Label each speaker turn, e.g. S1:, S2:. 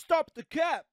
S1: Stop the cap!